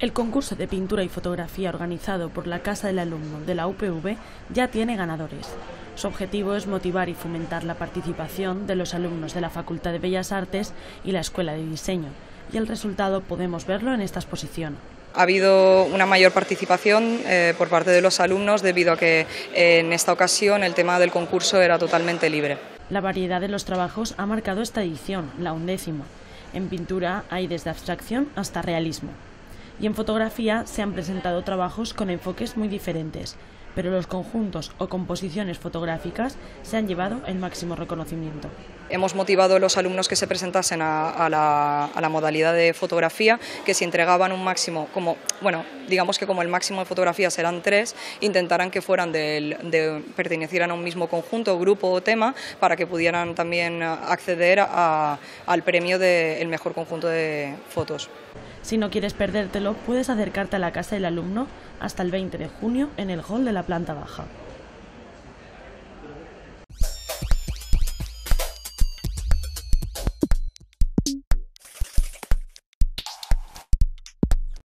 El concurso de pintura y fotografía organizado por la Casa del Alumno de la UPV ya tiene ganadores. Su objetivo es motivar y fomentar la participación de los alumnos de la Facultad de Bellas Artes y la Escuela de Diseño, y el resultado podemos verlo en esta exposición. Ha habido una mayor participación eh, por parte de los alumnos debido a que eh, en esta ocasión el tema del concurso era totalmente libre. La variedad de los trabajos ha marcado esta edición, la undécima. En pintura hay desde abstracción hasta realismo y en fotografía se han presentado trabajos con enfoques muy diferentes, pero los conjuntos o composiciones fotográficas se han llevado el máximo reconocimiento. Hemos motivado a los alumnos que se presentasen a, la, modalidad de fotografía, que si entregaban un máximo, como, bueno, digamos que como el máximo de fotografías eran tres, intentaran que fueran de, pertenecieran a un mismo conjunto, grupo o tema, para que pudieran también acceder al premio del mejor conjunto de fotos. Si no quieres perdértelo, puedes acercarte a la casa del alumno hasta el 20 de junio en el hall de la planta baja.